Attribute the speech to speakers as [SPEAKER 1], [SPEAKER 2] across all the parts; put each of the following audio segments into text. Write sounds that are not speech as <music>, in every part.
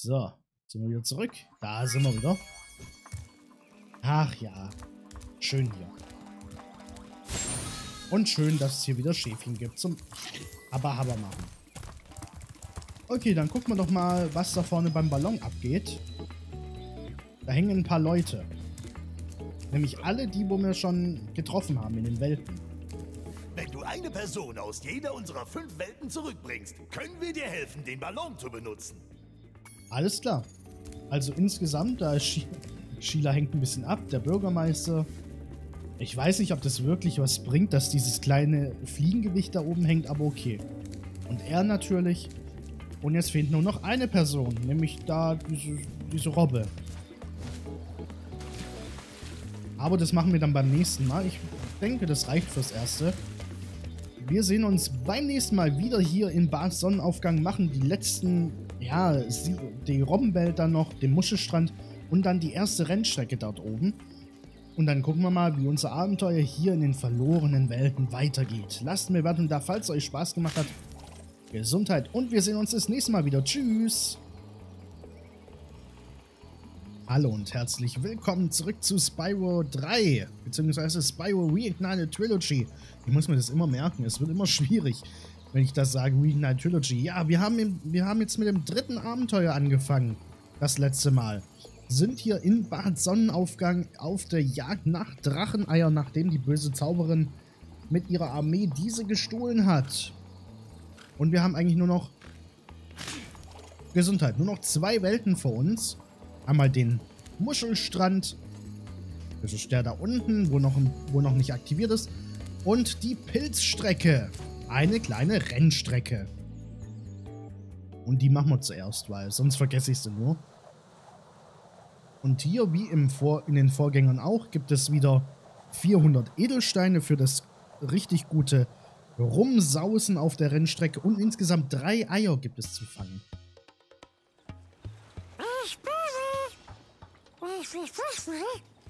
[SPEAKER 1] So, sind wir wieder zurück. Da sind wir wieder. Ach ja, schön hier. Und schön, dass es hier wieder Schäfchen gibt zum Habba-Habba machen. Okay, dann gucken wir doch mal, was da vorne beim Ballon abgeht. Da hängen ein paar Leute. Nämlich alle die, wo wir schon getroffen haben in den Welten.
[SPEAKER 2] Wenn du eine Person aus jeder unserer fünf Welten zurückbringst, können wir dir helfen, den Ballon zu benutzen.
[SPEAKER 1] Alles klar. Also insgesamt, da ist Sheila hängt ein bisschen ab, der Bürgermeister. Ich weiß nicht, ob das wirklich was bringt, dass dieses kleine Fliegengewicht da oben hängt, aber okay. Und er natürlich. Und jetzt fehlt nur noch eine Person, nämlich da diese, diese Robbe. Aber das machen wir dann beim nächsten Mal. Ich denke, das reicht fürs Erste. Wir sehen uns beim nächsten Mal wieder hier in Bad Sonnenaufgang, machen die letzten, ja, die Robbenwelt dann noch, den Muschelstrand und dann die erste Rennstrecke dort oben. Und dann gucken wir mal, wie unser Abenteuer hier in den verlorenen Welten weitergeht. Lasst mir werten da, falls es euch Spaß gemacht hat. Gesundheit und wir sehen uns das nächste Mal wieder. Tschüss! Hallo und herzlich willkommen zurück zu Spyro 3, beziehungsweise Spyro Reignited Trilogy. Ich muss mir das immer merken, es wird immer <laughs> schwierig, wenn ich das sage, Reignited Trilogy. Ja, wir haben, wir haben jetzt mit dem dritten Abenteuer angefangen, das letzte Mal. Sind hier in Bad Sonnenaufgang auf der Jagd nach Dracheneier, nachdem die böse Zauberin mit ihrer Armee diese gestohlen hat. Und wir haben eigentlich nur noch Gesundheit, nur noch zwei Welten vor uns. Einmal den Muschelstrand. Das ist der da unten, wo noch, wo noch nicht aktiviert ist. Und die Pilzstrecke. Eine kleine Rennstrecke. Und die machen wir zuerst, weil sonst vergesse ich sie nur. Und hier, wie im Vor in den Vorgängern auch, gibt es wieder 400 Edelsteine für das richtig gute Rumsausen auf der Rennstrecke. Und insgesamt drei Eier gibt es zu fangen.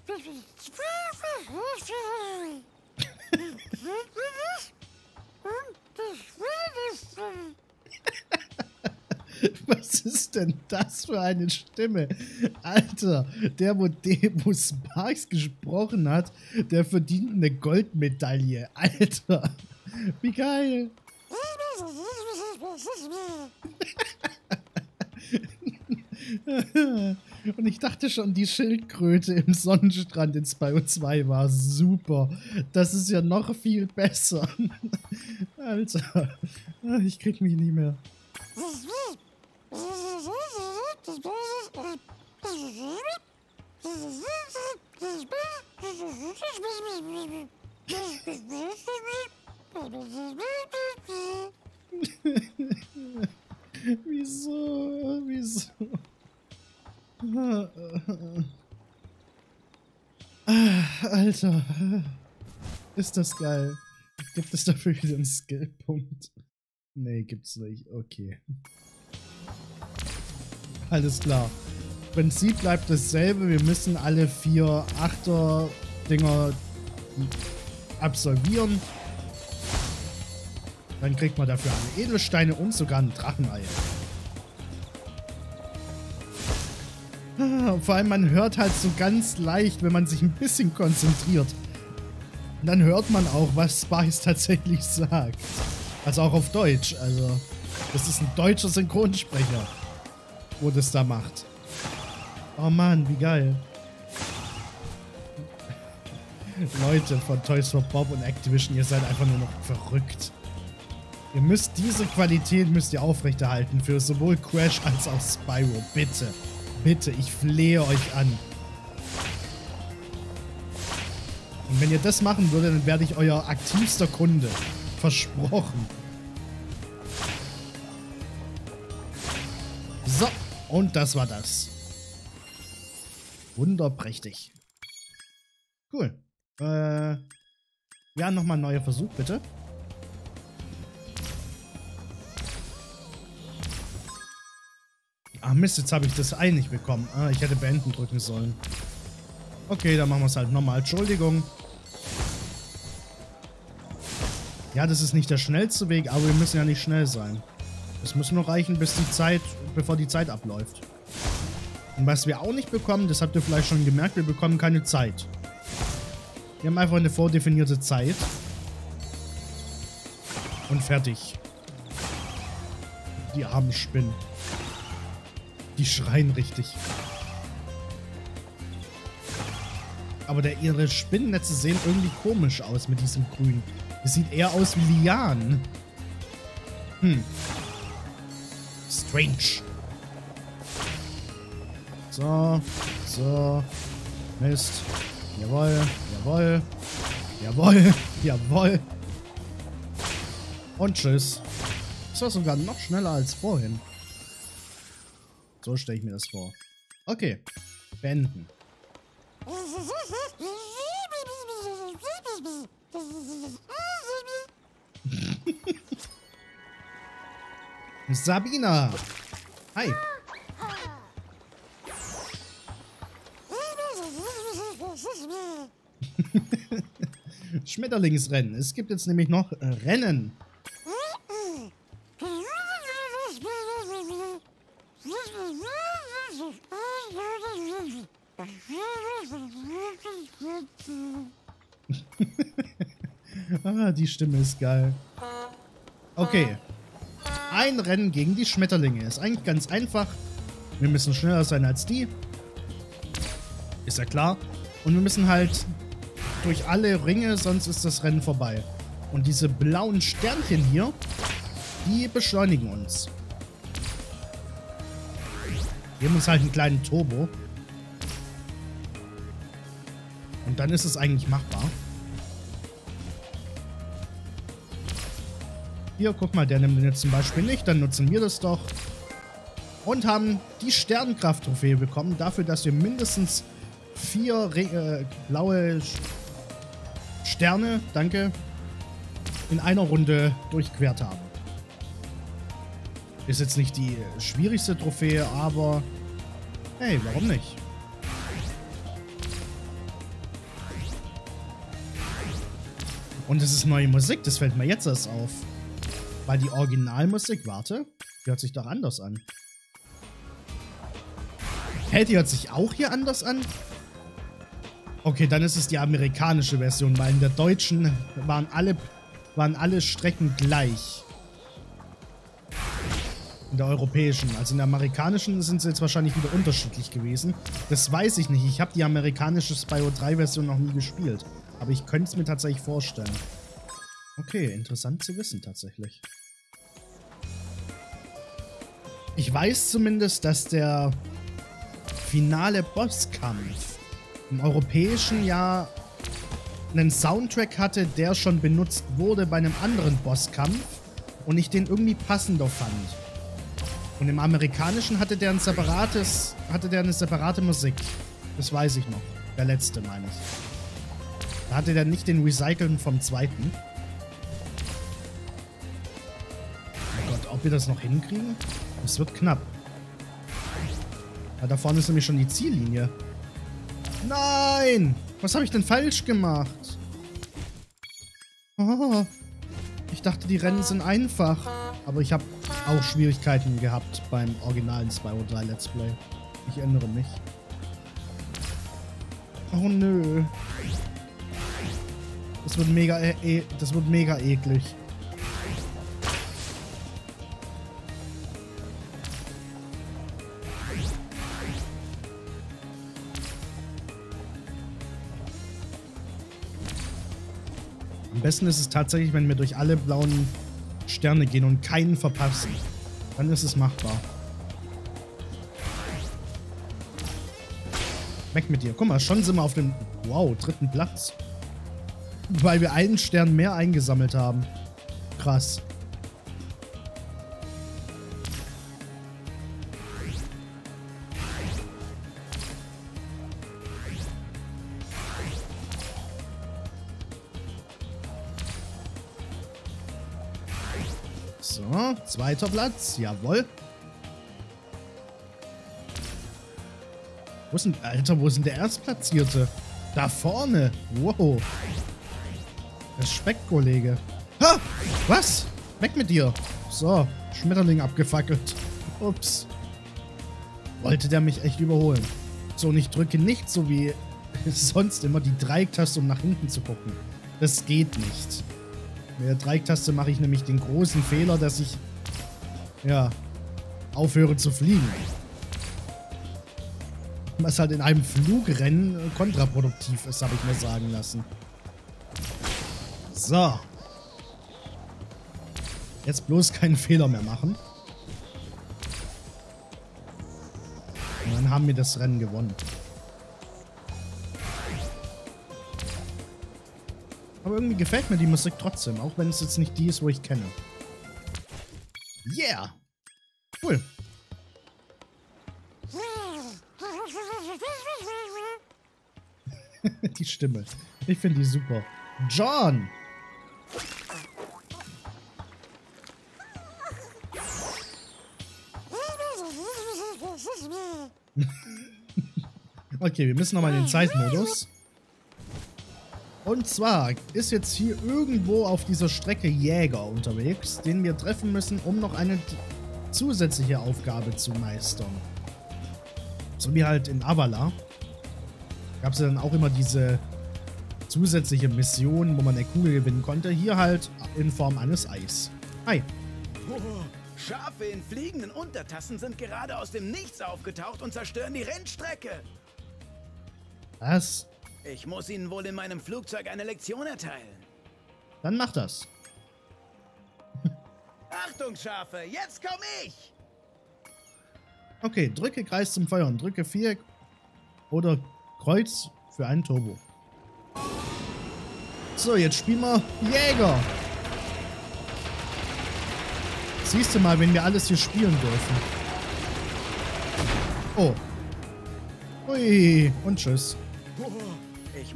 [SPEAKER 1] <laughs> <laughs> <laughs> Was ist denn das für eine Stimme? Alter, der, wo Demus Sparks gesprochen hat, der verdient eine Goldmedaille. Alter, wie geil. <laughs> Und ich dachte schon, die Schildkröte im Sonnenstrand in Spyro 2 war super. Das ist ja noch viel besser. <laughs> Alter, ich krieg mich nicht mehr. <laughs> Alter. Ist das geil. Gibt es dafür wieder einen Skillpunkt? Nee, gibt's nicht. Okay. Alles klar. Prinzip bleibt dasselbe. Wir müssen alle vier Achter-Dinger absolvieren. Dann kriegt man dafür alle Edelsteine und sogar ein Drachenei. Vor allem, man hört halt so ganz leicht, wenn man sich ein bisschen konzentriert. Und dann hört man auch, was Spice <laughs> tatsächlich sagt. Also auch auf Deutsch. Also, das ist ein deutscher Synchronsprecher, wo das da macht. Oh Mann, wie geil. <laughs> Leute von Toys for Bob und Activision, ihr seid einfach nur noch verrückt. Ihr müsst diese Qualität müsst ihr aufrechterhalten für sowohl Crash als auch Spyro. Bitte. Bitte, ich flehe euch an. Und wenn ihr das machen würdet, dann werde ich euer aktivster Kunde. Versprochen. So, und das war das. Wunderprächtig. Cool. Äh, ja, nochmal ein neuer Versuch, bitte. Ah Mist, jetzt habe ich das Ei nicht bekommen. Ah, ich hätte beenden drücken sollen. Okay, dann machen wir es halt nochmal. Entschuldigung. Ja, das ist nicht der schnellste Weg, aber wir müssen ja nicht schnell sein. Es muss nur reichen, bis die Zeit, bevor die Zeit abläuft. Und was wir auch nicht bekommen, das habt ihr vielleicht schon gemerkt, wir bekommen keine Zeit. Wir haben einfach eine vordefinierte Zeit. Und fertig. Die armen Spinnen. Die schreien richtig. Aber der, ihre Spinnennetze sehen irgendwie komisch aus mit diesem Grün. Es sieht eher aus wie Lianen. Hm. Strange. So, so. Mist. Jawohl, jawohl. Jawohl, <laughs> jawohl. Und tschüss. Das war sogar noch schneller als vorhin. So stelle ich mir das vor. Okay. Beenden. <laughs> Sabina. Hi. <laughs> Schmetterlingsrennen. Es gibt jetzt nämlich noch Rennen. Ah, die Stimme ist geil. Okay. Ein Rennen gegen die Schmetterlinge. Ist eigentlich ganz einfach. Wir müssen schneller sein als die. Ist ja klar. Und wir müssen halt durch alle Ringe, sonst ist das Rennen vorbei. Und diese blauen Sternchen hier, die beschleunigen uns. Wir haben uns halt einen kleinen Turbo. Und dann ist es eigentlich machbar. Hier, guck mal, der nimmt den jetzt zum Beispiel nicht. Dann nutzen wir das doch. Und haben die Sternenkraft-Trophäe bekommen. Dafür, dass wir mindestens vier äh, blaue Sterne, danke, in einer Runde durchquert haben. Ist jetzt nicht die schwierigste Trophäe, aber hey, warum nicht? Und es ist neue Musik, das fällt mir jetzt erst auf. Weil die Originalmusik, warte, die hört sich doch anders an. Hey, die hört sich auch hier anders an? Okay, dann ist es die amerikanische Version, weil in der deutschen waren alle, waren alle Strecken gleich. In der europäischen. Also in der amerikanischen sind sie jetzt wahrscheinlich wieder unterschiedlich gewesen. Das weiß ich nicht. Ich habe die amerikanische Spyro 3 Version noch nie gespielt. Aber ich könnte es mir tatsächlich vorstellen. Okay, interessant zu wissen tatsächlich. Ich weiß zumindest, dass der finale Bosskampf im europäischen Jahr einen Soundtrack hatte, der schon benutzt wurde bei einem anderen Bosskampf und ich den irgendwie passender fand. Und im amerikanischen hatte der ein separates, hatte der eine separate Musik. Das weiß ich noch. Der letzte, meine ich. Da hatte der nicht den Recyceln vom zweiten. Wir das noch hinkriegen? Es wird knapp. Ja, da vorne ist nämlich schon die Ziellinie. Nein! Was habe ich denn falsch gemacht? Oh, ich dachte, die Rennen sind einfach. Aber ich habe auch Schwierigkeiten gehabt beim originalen Spyro 3 Let's Play. Ich erinnere mich. Oh nö. Das wird mega, e, e das wird mega eklig. Am besten ist es tatsächlich, wenn wir durch alle blauen Sterne gehen und keinen verpassen. Dann ist es machbar. Weg mit dir. Guck mal, schon sind wir auf dem, wow, dritten Platz. Weil wir einen Stern mehr eingesammelt haben. Krass. Zweiter Platz. Jawohl. Wo ist denn, Alter, wo ist denn der Erstplatzierte? Da vorne. Wow. Respekt, Kollege. Ha! Was? Weg mit dir. So, Schmetterling abgefackelt. Ups. wollte der mich echt überholen. So, und ich drücke nicht so wie <laughs> sonst immer die Dreiecktaste, um nach hinten zu gucken. Das geht nicht. Mit der Dreiecktaste mache ich nämlich den großen Fehler, dass ich, ja, aufhöre zu fliegen. Was halt in einem Flugrennen kontraproduktiv ist, habe ich mir sagen lassen. So. Jetzt bloß keinen Fehler mehr machen. Und dann haben wir das Rennen gewonnen. Aber irgendwie gefällt mir die Musik trotzdem, auch wenn es jetzt nicht die ist, wo ich kenne. Yeah! Cool. <laughs> die Stimme. Ich finde die super. John! <laughs> okay, wir müssen nochmal in den Zeitmodus. Und zwar ist jetzt hier irgendwo auf dieser Strecke Jäger unterwegs, den wir treffen müssen, um noch eine zusätzliche Aufgabe zu meistern. So wie halt in Avala. Gab es ja dann auch immer diese zusätzliche Mission, wo man eine Kugel gewinnen konnte. Hier halt in Form eines Eis. Hi.
[SPEAKER 3] Oh, Schafe in fliegenden Untertassen sind gerade aus dem Nichts aufgetaucht und zerstören die Rennstrecke.
[SPEAKER 1] Was?
[SPEAKER 3] Ich muss ihnen wohl in meinem Flugzeug eine Lektion erteilen.
[SPEAKER 1] Dann mach das. <laughs>
[SPEAKER 3] Achtung, Schafe, jetzt komm ich!
[SPEAKER 1] Okay, drücke Kreis zum Feuern, drücke Viereck oder Kreuz für einen Turbo. So, jetzt spielen wir Jäger. Siehst du mal, wenn wir alles hier spielen dürfen. Oh. Ui, und tschüss.
[SPEAKER 3] Ich,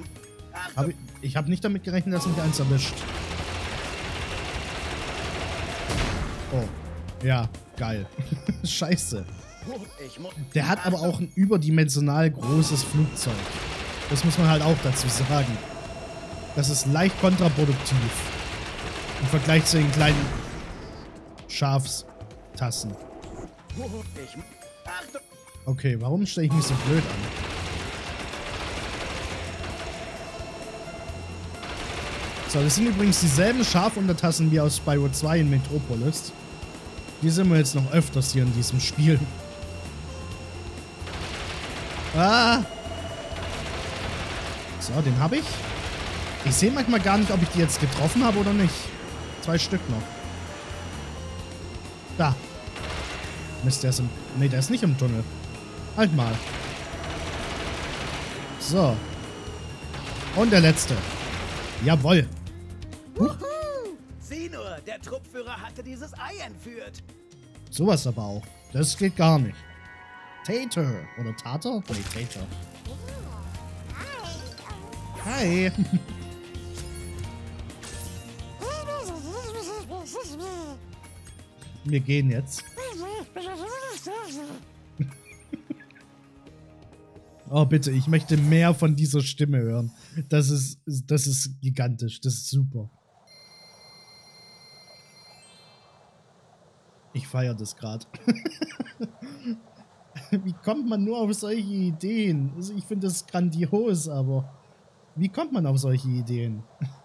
[SPEAKER 1] Hab ich ich habe nicht damit gerechnet, dass mich eins erwischt. Oh. Ja, geil. <laughs> Scheiße. Der hat aber auch ein überdimensional großes Flugzeug. Das muss man halt auch dazu sagen. Das ist leicht kontraproduktiv. Im Vergleich zu den kleinen Schafstassen. Okay, warum stelle ich mich so blöd an? So, das sind übrigens dieselben Schafuntertassen wie aus Spyro 2 in Metropolis. Die sind wir jetzt noch öfters hier in diesem Spiel. Ah! So, den habe ich. Ich sehe manchmal gar nicht, ob ich die jetzt getroffen habe oder nicht. Zwei Stück noch. Da. Mist, der ist im... Ne, der ist nicht im Tunnel. Halt mal. So. Und der letzte. Jawoll.
[SPEAKER 3] Sieh nur, der Truppführer hatte dieses Ei entführt.
[SPEAKER 1] Sowas aber auch. Das geht gar nicht. Tater. Oder Tater? Nee, Tater. Hi. <laughs> Wir gehen jetzt. <laughs> Oh, bitte, ich möchte mehr von dieser Stimme hören. Das ist, das ist gigantisch. Das ist super. Ich feiere das gerade. <laughs> wie kommt man nur auf solche Ideen? Also ich finde das grandios, aber wie kommt man auf solche Ideen? <laughs>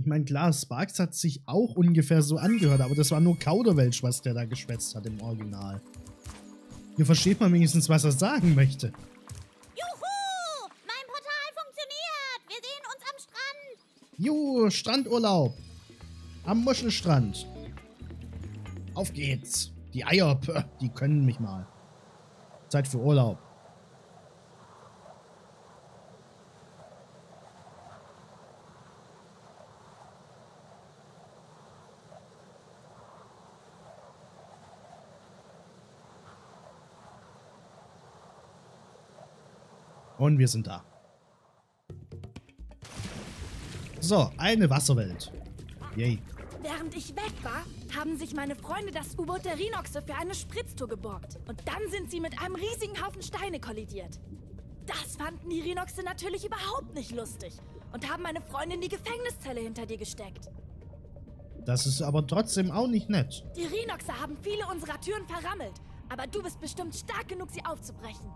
[SPEAKER 1] Ich meine, klar, Sparks hat sich auch ungefähr so angehört, aber das war nur Kauderwelsch, was der da geschwätzt hat im Original. Hier versteht man wenigstens, was er sagen möchte.
[SPEAKER 4] Juhu,
[SPEAKER 1] Strandurlaub. Am Muschelstrand. Auf geht's. Die Eier, die können mich mal. Zeit für Urlaub. Und wir sind da. So, eine Wasserwelt. Yay.
[SPEAKER 5] Während ich weg war, haben sich meine Freunde das U-Boot der Rhinoxe für eine Spritztour geborgt. Und dann sind sie mit einem riesigen Haufen Steine kollidiert. Das fanden die Rhinoxe natürlich überhaupt nicht lustig und haben meine Freundin in die Gefängniszelle hinter dir gesteckt.
[SPEAKER 1] Das ist aber trotzdem auch nicht nett.
[SPEAKER 5] Die Rhinoxe haben viele unserer Türen verrammelt. Aber du bist bestimmt stark genug, sie aufzubrechen.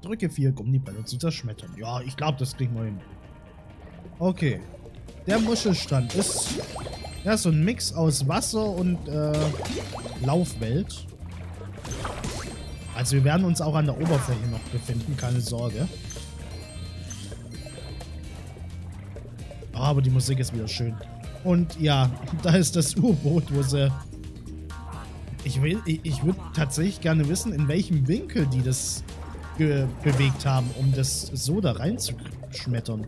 [SPEAKER 1] Drücke 4, um die Bälle zu zerschmettern. Ja, ich glaube, das kriegen wir hin. Okay. Der Muschelstrand ist ja so ein Mix aus Wasser und äh, Laufwelt. Also wir werden uns auch an der Oberfläche noch befinden, keine Sorge. Aber die Musik ist wieder schön. Und ja, <laughs> da ist das U-Boot, wo sie... Ich ich, ich würde tatsächlich gerne wissen, in welchem Winkel die das bewegt haben, um das so da reinzuschmettern.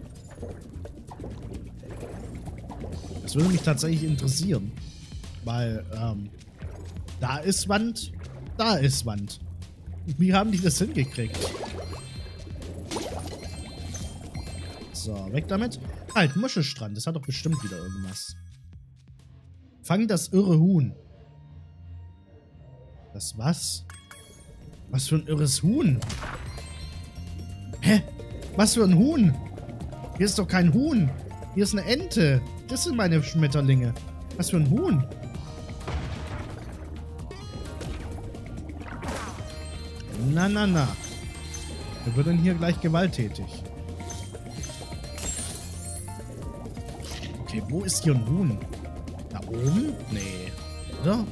[SPEAKER 1] Das würde mich tatsächlich interessieren. Weil, ähm, da ist Wand, da ist Wand. Wie haben die das hingekriegt? So, weg damit. Halt, Muschelstrand. Das hat doch bestimmt wieder irgendwas. Fang das irre Huhn. Das was? Was für ein irres Huhn? Hä? Was für ein Huhn? Hier ist doch kein Huhn. Hier ist eine Ente. Das sind meine Schmetterlinge. Was für ein Huhn? Na, na, na. Wer wird denn hier gleich gewalttätig? Okay, wo ist hier ein Huhn? Da oben? Nee. Oder?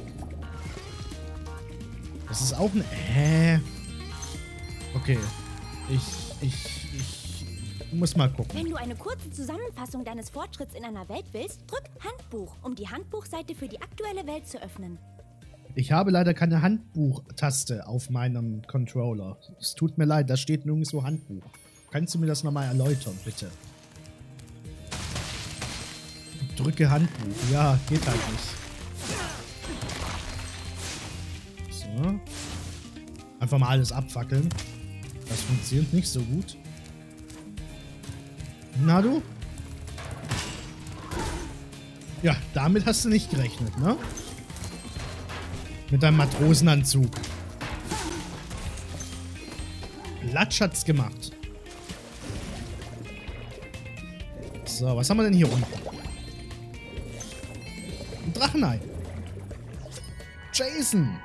[SPEAKER 1] Das ist auch ein... Hä? Okay. Ich, ich, ich muss mal gucken.
[SPEAKER 4] Wenn du eine kurze Zusammenfassung deines Fortschritts in einer Welt willst, drück Handbuch, um die Handbuchseite für die aktuelle Welt zu öffnen.
[SPEAKER 1] Ich habe leider keine Handbuchtaste auf meinem Controller. Es tut mir leid, da steht nirgendwo Handbuch. Kannst du mir das nochmal erläutern, bitte? Drücke Handbuch. Ja, geht halt nicht. So. Einfach mal alles abfackeln. Das funktioniert nicht so gut. Na du? Ja, damit hast du nicht gerechnet, ne? Mit deinem Matrosenanzug. Latsch hat's gemacht. So, was haben wir denn hier unten? Ein Drachenei. Jason.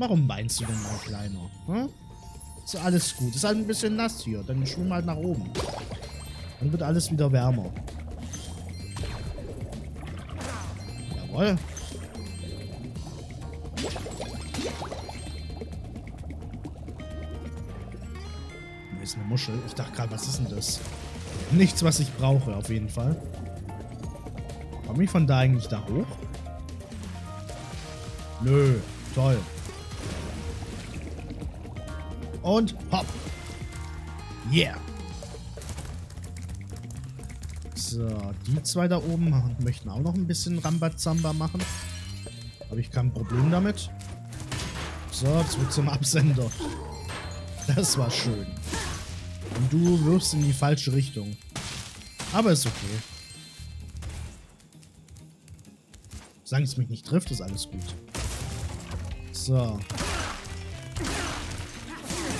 [SPEAKER 1] Warum weinst du denn mal, Kleiner? Hm? Ist alles gut. Ist halt ein bisschen nass hier. Dann schwimm halt nach oben. Dann wird alles wieder wärmer. Jawohl. Da ist eine Muschel. Ich dachte gerade, was ist denn das? Nichts, was ich brauche, auf jeden Fall. Komme ich von da eigentlich da hoch? Nö. Toll. Und hopp. Yeah. So, die zwei da oben möchten auch noch ein bisschen Rambazamba machen. Habe ich kein Problem damit. So, zurück zum Absender. Das war schön. Und du wirfst in die falsche Richtung. Aber ist okay. Solange es mich nicht trifft, ist alles gut. So.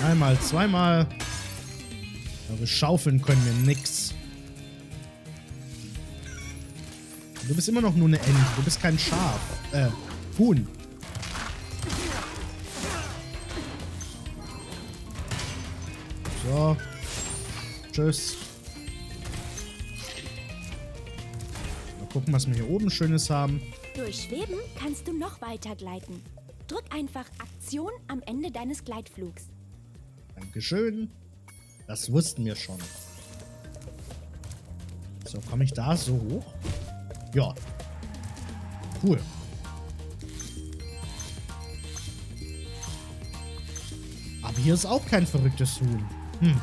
[SPEAKER 1] Einmal, zweimal. Aber schaufeln können wir nix. Du bist immer noch nur eine Ente. Du bist kein Schaf. Äh, Huhn. So. Tschüss. Mal gucken, was wir hier oben Schönes haben.
[SPEAKER 4] Durch Schweben kannst du noch weiter gleiten. Drück einfach Aktion am Ende deines Gleitflugs.
[SPEAKER 1] Dankeschön. Das wussten wir schon. So, komme ich da so hoch? Ja. Cool. Aber hier ist auch kein verrücktes Huhn. Hm.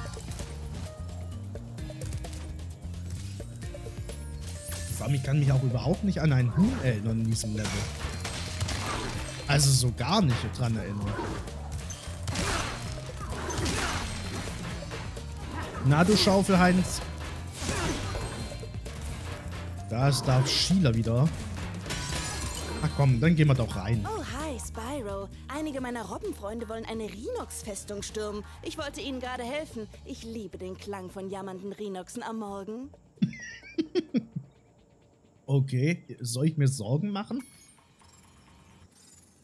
[SPEAKER 1] Vor allem, ich kann mich auch überhaupt nicht an ein Huhn erinnern in diesem Level. Also so gar nicht dran erinnern. Na du Schaufel, Heinz. Da ist Darth Schieler wieder. Ach komm, dann gehen wir doch rein.
[SPEAKER 4] Oh, hi.
[SPEAKER 6] Spyro, einige meiner Robbenfreunde wollen eine Rhinox-Festung stürmen. Ich wollte ihnen gerade helfen. Ich liebe den Klang von jammernden Rhinoxen am Morgen. <laughs>
[SPEAKER 1] Okay, soll ich mir Sorgen machen?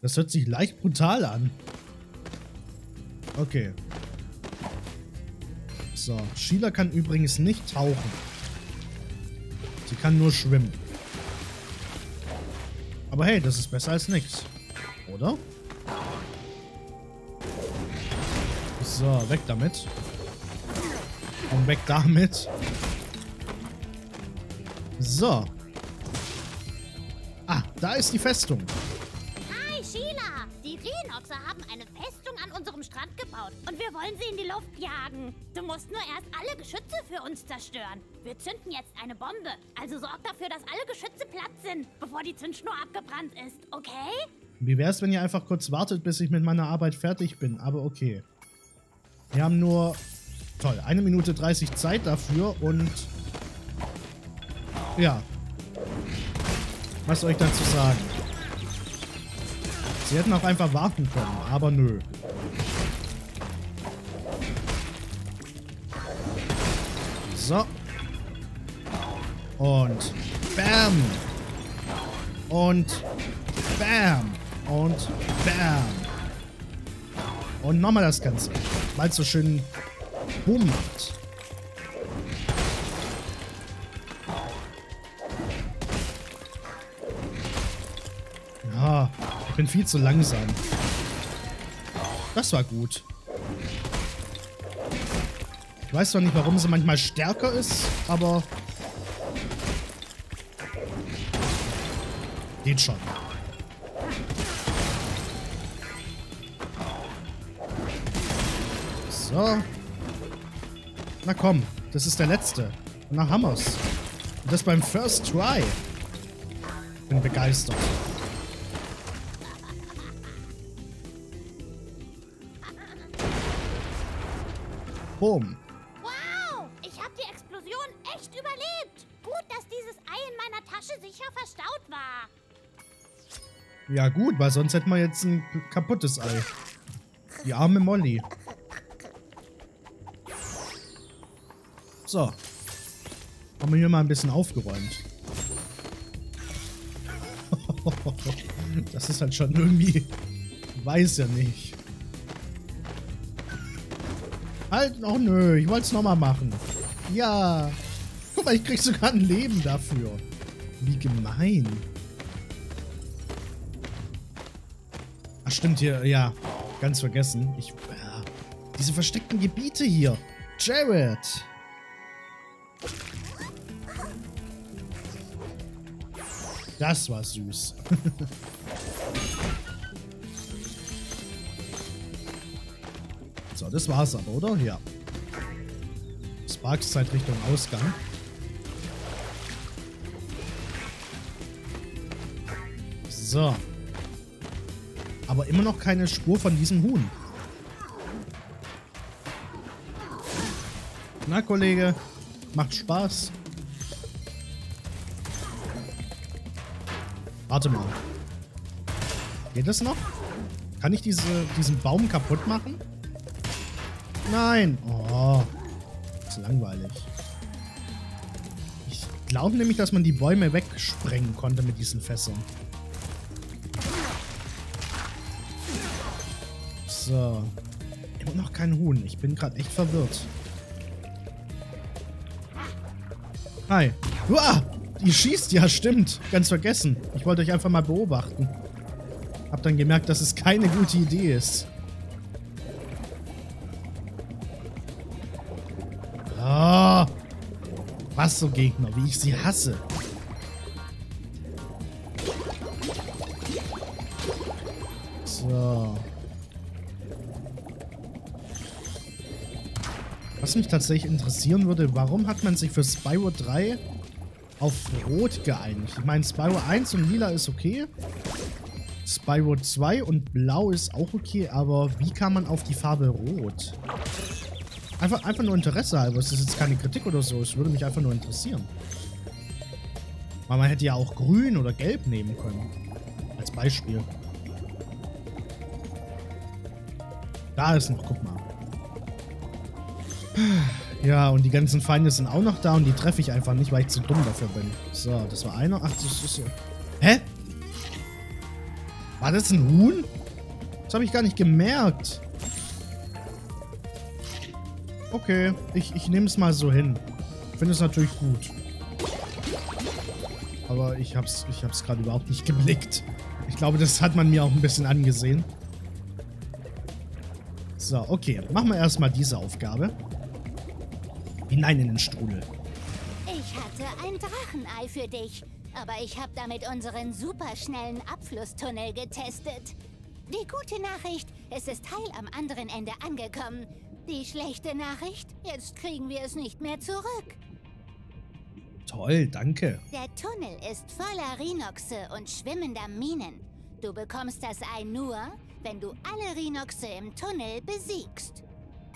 [SPEAKER 1] Das hört sich leicht brutal an. Okay. So, Sheila kann übrigens nicht tauchen. Sie kann nur schwimmen. Aber hey, das ist besser als nichts. Oder? So, weg damit. Und weg damit. So. Ah, da ist die Festung.
[SPEAKER 7] Wollen sie in die Luft jagen. Du musst nur erst alle Geschütze für uns zerstören. Wir zünden jetzt eine Bombe. Also sorg dafür, dass alle Geschütze platt sind, bevor die Zündschnur abgebrannt ist, okay?
[SPEAKER 1] Wie wäre es, wenn ihr einfach kurz wartet, bis ich mit meiner Arbeit fertig bin? Aber okay. Wir haben nur, toll, eine Minute 30 Zeit dafür und ja. Was soll ich dazu sagen? Sie hätten auch einfach warten können, aber nö. So. Und bam. Und bam. Und bam. Und nochmal das Ganze. Weil es so schön Boom macht. Ja, ich bin viel zu langsam. Das war gut. Weiß zwar nicht, warum sie manchmal stärker ist, aber... Geht schon. So. Na komm, das ist der letzte. Haben wir's. Und das beim First Try. Bin begeistert. Boom. Ja gut, weil sonst hätten wir jetzt ein kaputtes Ei. Die arme Molly. So. Haben wir hier mal ein bisschen aufgeräumt. <laughs> das ist halt schon irgendwie... Weiß ja nicht. Halt, oh nö, ich wollte es nochmal machen. Ja. Guck mal, ich krieg sogar ein Leben dafür. Wie gemein. Stimmt hier, ja. Ganz vergessen. Ich, ja. Diese versteckten Gebiete hier. Jared. Das war süß. <laughs> so, das war's aber, oder? Ja. Sparks Zeit Richtung Ausgang. So. Aber immer noch keine Spur von diesem Huhn. Na, Kollege. Macht Spaß. Warte mal. Geht das noch? Kann ich diese, diesen Baum kaputt machen? Nein. Oh. Ist langweilig. Ich glaube nämlich, dass man die Bäume wegsprengen konnte mit diesen Fässern. So. Immer noch kein Huhn. Ich bin gerade echt verwirrt. Hi. Uah! Die schießt, ja, stimmt. Ganz vergessen. Ich wollte euch einfach mal beobachten. Hab dann gemerkt, dass es keine gute Idee ist. Ah. Was so Gegner, wie ich sie hasse. So. Was mich tatsächlich interessieren würde, warum hat man sich für Spyro 3 auf Rot geeinigt? Ich meine, Spyro 1 und Lila ist okay. Spyro 2 und Blau ist auch okay, aber wie kam man auf die Farbe Rot? Einfach, einfach nur Interesse halber. Es ist jetzt keine Kritik oder so. Es würde mich einfach nur interessieren. Weil man hätte ja auch Grün oder Gelb nehmen können. Als Beispiel. Da ist noch, guck mal. Ja, und die ganzen Feinde sind auch noch da und die treffe ich einfach nicht, weil ich zu dumm dafür bin. So, das war einer. Ach, das ist so. Hä? War das ein Huhn? Das habe ich gar nicht gemerkt. Okay, ich, ich nehme es mal so hin. Finde es natürlich gut. Aber ich hab's, ich hab's gerade überhaupt nicht geblickt. Ich glaube, das hat man mir auch ein bisschen angesehen. So, okay. Machen wir erstmal diese Aufgabe. Hinein in den Strudel.
[SPEAKER 7] Ich hatte ein Drachenei für dich, aber ich habe damit unseren superschnellen Abflusstunnel getestet. Die gute Nachricht, es ist heil am anderen Ende angekommen. Die schlechte Nachricht, jetzt kriegen wir es nicht mehr zurück.
[SPEAKER 1] Toll, danke.
[SPEAKER 7] Der Tunnel ist voller Rhinoxe und schwimmender Minen. Du bekommst das Ei nur, wenn du alle Rhinoxe im Tunnel besiegst.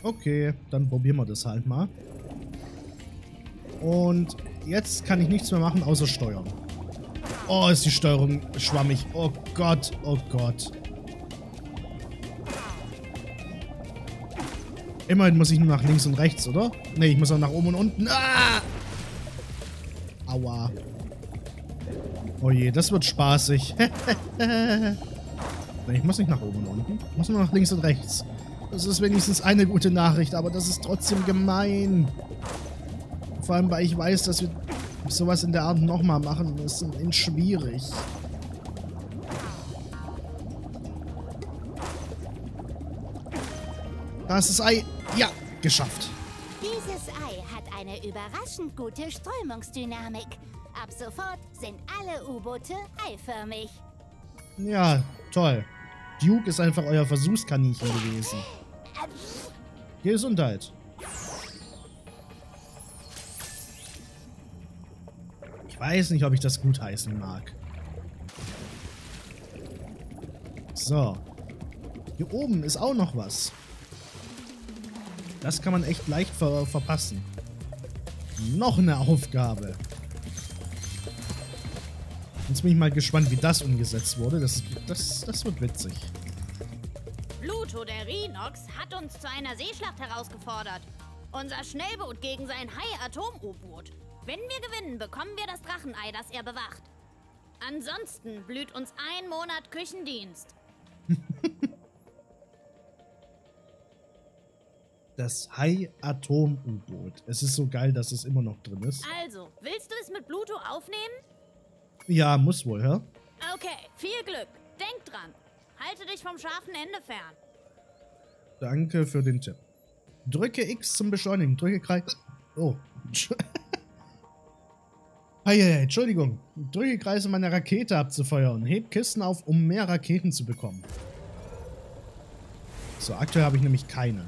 [SPEAKER 1] Okay, dann probieren wir das halt mal. Und jetzt kann ich nichts mehr machen, außer steuern. Oh, ist die Steuerung schwammig. Oh Gott, oh Gott. Immerhin muss ich nur nach links und rechts, oder? Ne, ich muss auch nach oben und unten. Ah! Aua. Oh je, das wird spaßig. <laughs> ich muss nicht nach oben und unten. Ich muss nur nach links und rechts. Das ist wenigstens eine gute Nachricht, aber das ist trotzdem gemein. Vor allem, weil ich weiß, dass wir sowas in der Art nochmal machen müssen. In schwierig. Da ist das Ei. Ja, geschafft.
[SPEAKER 7] Dieses Ei hat eine überraschend gute Strömungsdynamik. Ab sofort sind alle U-Boote eiförmig.
[SPEAKER 1] Ja, toll. Duke ist einfach euer Versuchskaninchen gewesen. Gesundheit. Ich weiß nicht, ob ich das gutheißen mag. So. Hier oben ist auch noch was. Das kann man echt leicht ver verpassen. Noch eine Aufgabe. Jetzt bin ich mal gespannt, wie das umgesetzt wurde. Das, das, das wird witzig.
[SPEAKER 8] Pluto, der Rhinox, hat uns zu einer Seeschlacht herausgefordert. Unser Schnellboot gegen sein Hai-Atom-U-Boot. Wenn wir gewinnen, bekommen wir das Drachenei, das er bewacht. Ansonsten blüht uns ein Monat Küchendienst. <laughs>
[SPEAKER 1] Das Hai-Atom-U-Boot. Es ist so geil, dass es immer noch drin ist.
[SPEAKER 8] Also, willst du es mit Pluto aufnehmen?
[SPEAKER 1] Ja, muss wohl, ja?
[SPEAKER 8] Okay, viel Glück. Denk dran. Halte dich vom scharfen Ende fern.
[SPEAKER 1] Danke für den Tipp. Drücke X zum Beschleunigen. Drücke Kreis. Oh. <laughs> Hey, Entschuldigung. Drücke Kreis, um eine Rakete abzufeuern. Heb Kisten auf, um mehr Raketen zu bekommen. So, aktuell habe ich nämlich keine.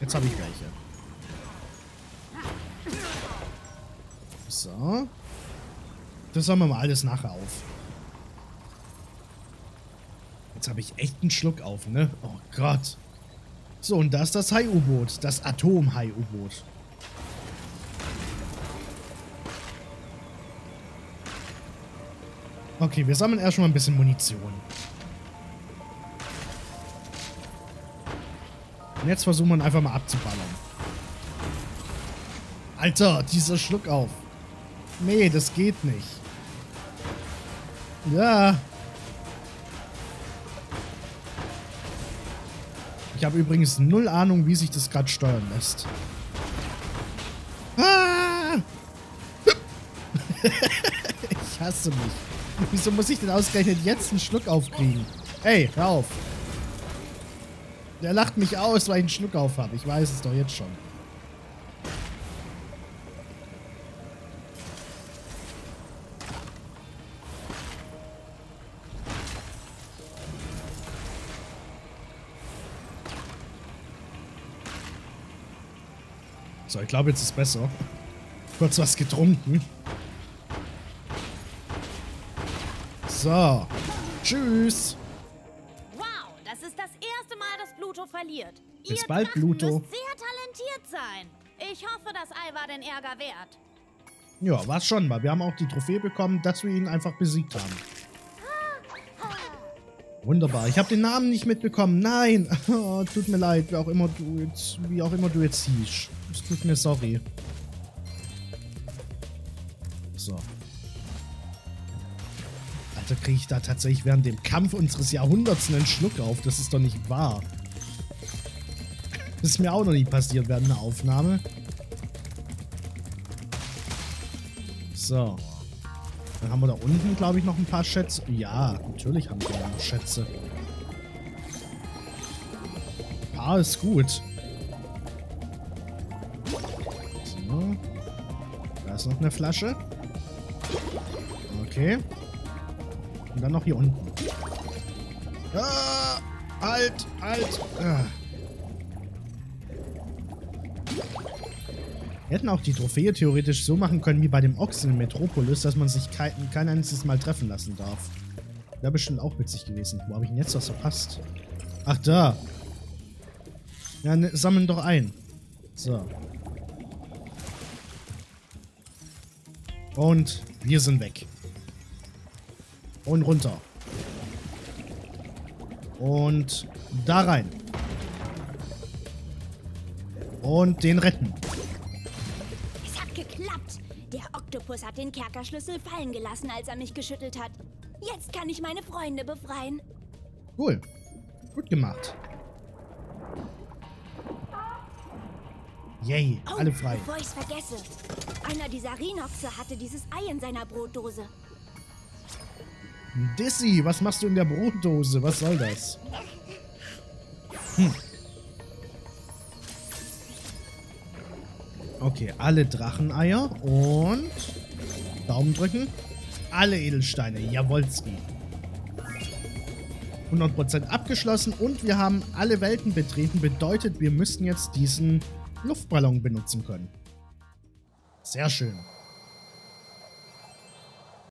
[SPEAKER 1] Jetzt habe ich welche. So. Das sammeln wir mal alles nachher auf. Jetzt habe ich echt einen Schluck auf, ne? Oh Gott. So, und da ist das Hai-U-Boot. Das Atom-Hai-U-Boot. Okay, wir sammeln erstmal ein bisschen Munition. Und jetzt versuchen wir einfach mal abzuballern. Alter, dieser Schluck auf. Nee, das geht nicht. Ja. Ich habe übrigens null Ahnung, wie sich das gerade steuern lässt. Ah! <laughs> ich hasse mich. Wieso muss ich denn ausgerechnet jetzt einen Schluck aufkriegen? Ey, hör auf. Der lacht mich aus, weil ich einen Schluck auf habe. Ich weiß es doch jetzt schon. So, ich glaube, jetzt ist besser. Kurz was getrunken. So. Tschüss.
[SPEAKER 8] Wow, das ist das erste Mal, dass Pluto verliert.
[SPEAKER 1] Bis
[SPEAKER 8] Ihr
[SPEAKER 1] bald,
[SPEAKER 8] Drachen
[SPEAKER 1] Pluto.
[SPEAKER 8] müsst sehr talentiert sein. Ich hoffe, das Ei war den Ärger wert.
[SPEAKER 1] Ja, war's schon mal. Wir haben auch die Trophäe bekommen, dass wir ihn einfach besiegt haben. Wunderbar. Ich habe den Namen nicht mitbekommen. Nein. <laughs> Oh, tut mir leid, wie auch immer du jetzt, wie auch immer du jetzt siehst. Es tut mir sorry. So. Alter, kriege ich da tatsächlich während dem Kampf unseres Jahrhunderts einen Schluck auf. Das ist doch nicht wahr. Das ist mir auch noch nie passiert während einer Aufnahme. So. Dann haben wir da unten, glaube ich, noch ein paar Schätze. Ja, natürlich haben wir da noch Schätze. Ein paar ist gut. So. Da ist noch eine Flasche. Okay. Und dann noch hier unten. Ah, halt, halt. Ah. Hätten auch die Trophäe theoretisch so machen können wie bei dem Ochsen in Metropolis, dass man sich kein, kein einziges Mal treffen lassen darf. Wäre bestimmt auch witzig gewesen. Wo habe ich denn jetzt was verpasst? Ach, da. Ja, ne, sammeln doch ein. So. Und wir sind weg. Und runter. Und da rein. Und den retten.
[SPEAKER 4] Geklappt. Der Oktopus hat den Kerkerschlüssel fallen gelassen, als er mich geschüttelt hat. Jetzt kann ich meine Freunde befreien.
[SPEAKER 1] Cool. Gut gemacht. Yay,
[SPEAKER 4] Oh,
[SPEAKER 1] alle frei.
[SPEAKER 4] Bevor ich's vergesse. Einer dieser Rhinoxe hatte dieses Ei in seiner Brotdose.
[SPEAKER 1] Dissy, was machst du in der Brotdose? Was soll das? Hm. Okay, alle Dracheneier und Daumen drücken. Alle Edelsteine, Jawolski. 100% abgeschlossen und wir haben alle Welten betreten. Bedeutet, wir müssen jetzt diesen Luftballon benutzen können. Sehr schön.